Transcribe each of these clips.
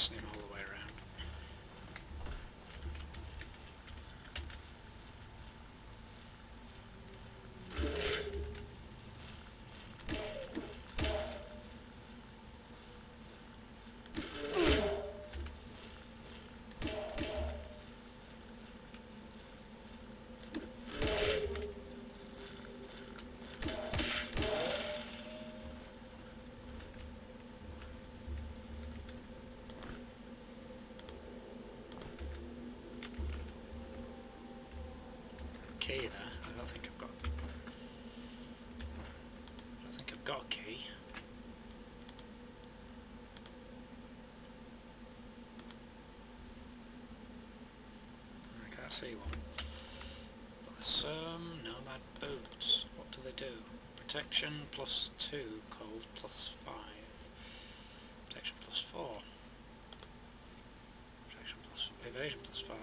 chasing him all the way around. Key there. I don't think I've got. I don't think I've got a key. I can't see one. But some nomad boots. What do they do? Protection plus two, cold plus five. Protection plus four. Protection plus evasion plus five.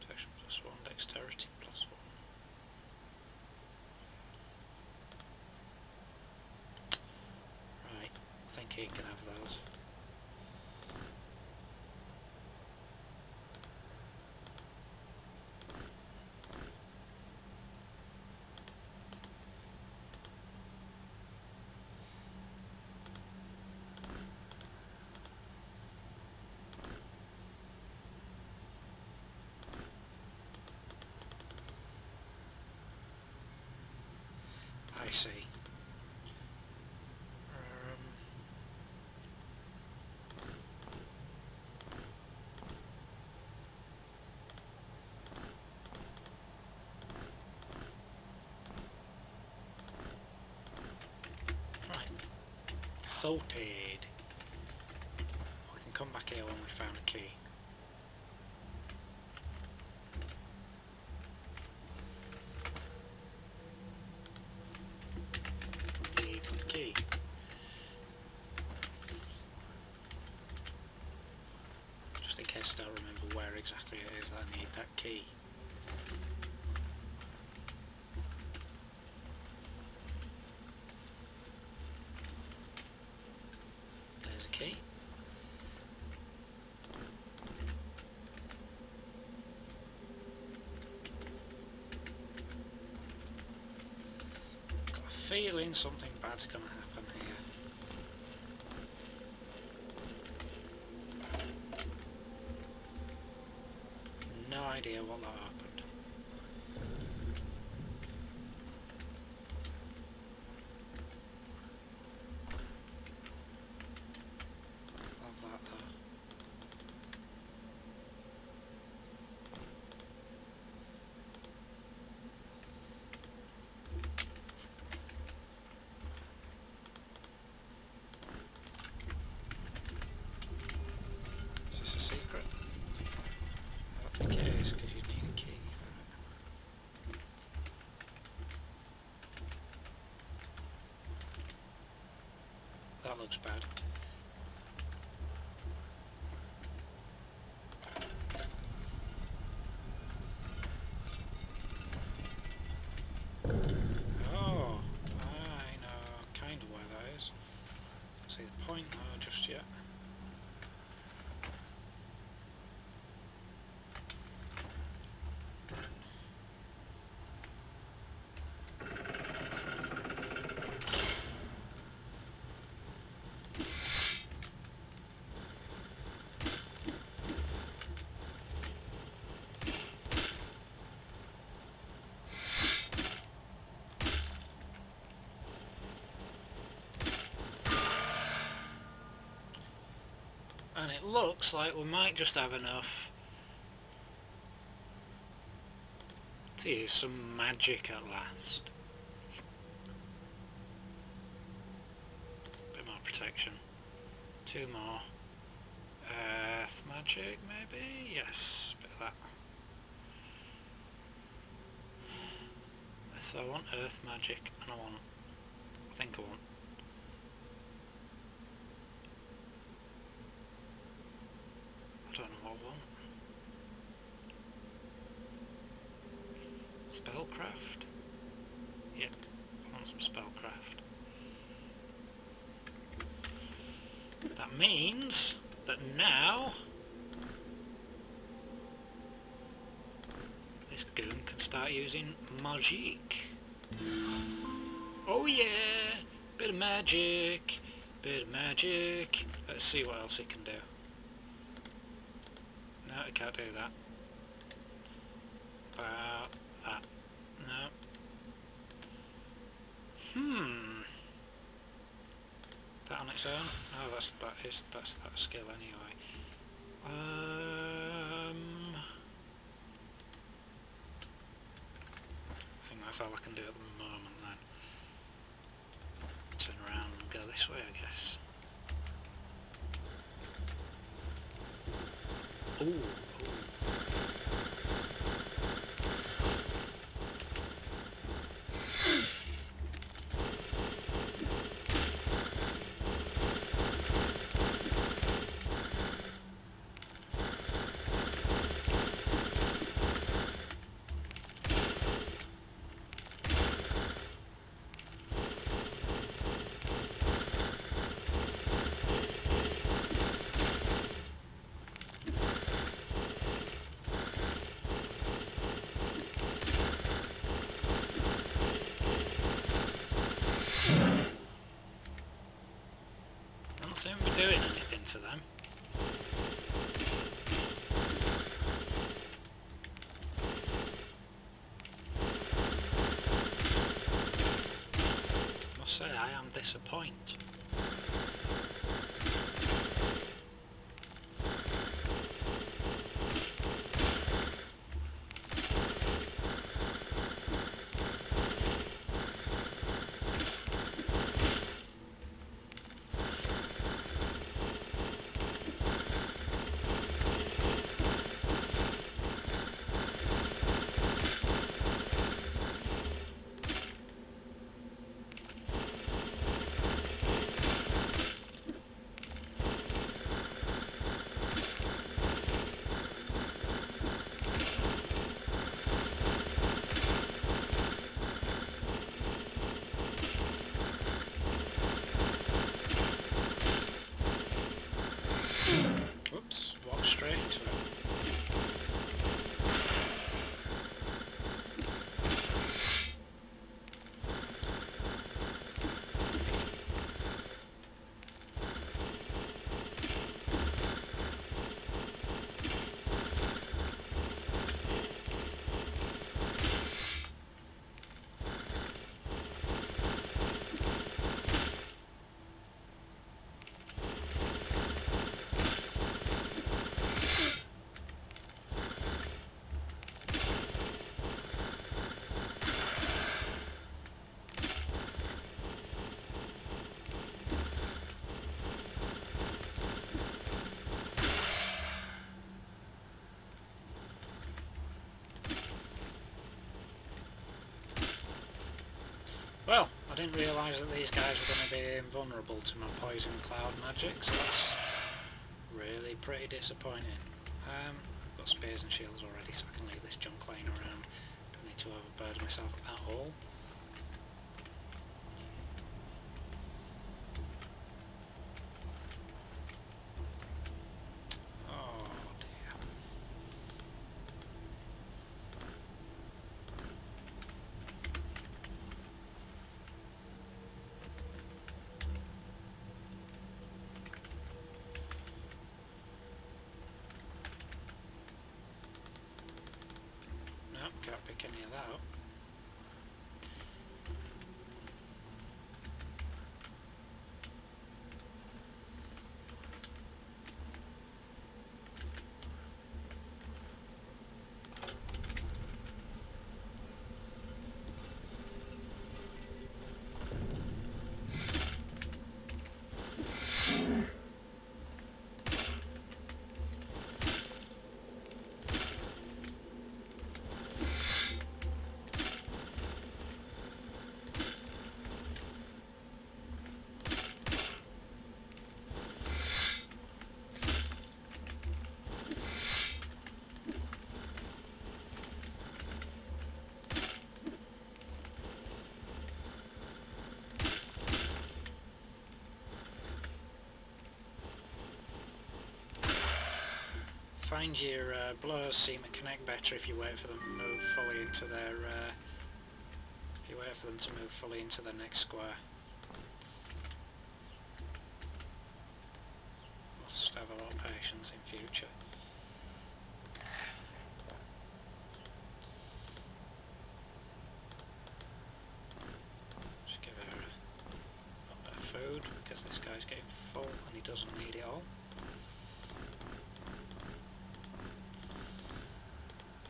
Protection plus one, dexterity plus one. Right, I think he can have those. I see. Um, right. Salted. We can come back here when we found a key. Need a key. Just in case I don't remember where exactly it is I need that key. There's a key. Got a feeling something bad's gonna happen here. No idea what that happened. Love that though. Is this a secret? I don't think it is because you need a key for it. That looks bad. Oh, I know kind of where that is. See the point though just yet. And it looks like we might just have enough to use some magic at last. Bit more protection. Two more. Earth magic, maybe? Yes, bit of that. So I want earth magic, and I want, I think I want Spellcraft? Yep, some spellcraft. That means that now this goon can start using magic. Oh yeah! Bit of magic! Bit of magic! Let's see what else he can do. No, he can't do that. About that. No. Hmm. That on its own? Oh, that's that is that's that skill anyway. Um. I think that's all I can do at the moment then. Turn around and go this way, I guess. Ooh. Don't seem to be doing anything to them. I Must say I am disappointed. Whoops, walk straight into it. Well, I didn't realise that these guys were going to be invulnerable to my poison cloud magic, so that's really pretty disappointing. Um, I've got spears and shields already, so I can leave this junk laying around. Don't need to overburden myself at all. Oh dear. Nope, can't pick any of that find your uh, blurs seem to connect better if you wait for them to move fully into their... Uh, if you wait for them to move fully into the next square. Must have a lot of patience in future. Just give her a little bit of food because this guy's getting full and he doesn't need it all.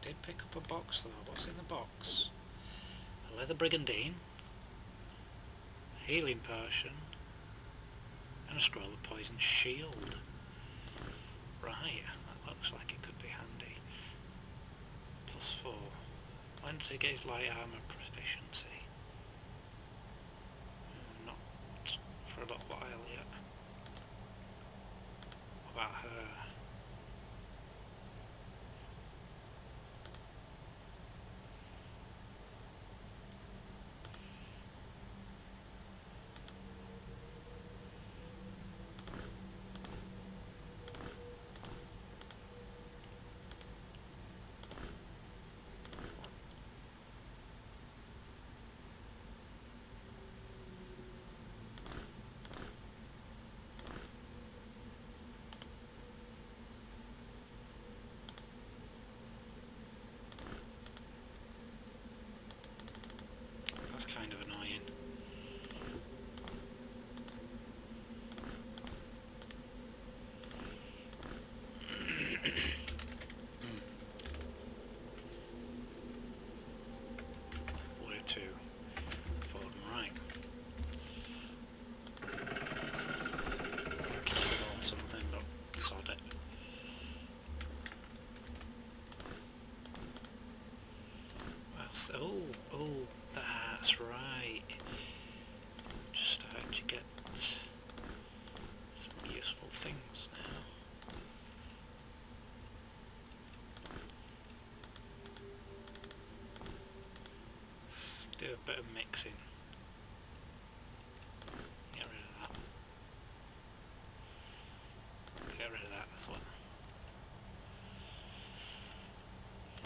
He did pick up a box though. What's in the box? Leather brigandine, healing potion, and a scroll of poison shield. Right, that looks like it could be handy. Plus four. When does he get light armour proficiency? Uh, Not for a little while yet. What about her? That's kind of annoying. Where to? Forward and right. Thinking about something, but sod it. Well, s- oh, oh, that's right. Just starting to get some useful things now. Let's do a bit of mixing. Get rid of that. Get rid of that as well.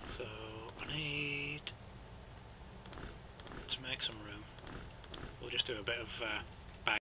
So I need to make some room. We'll just do a bit of uh,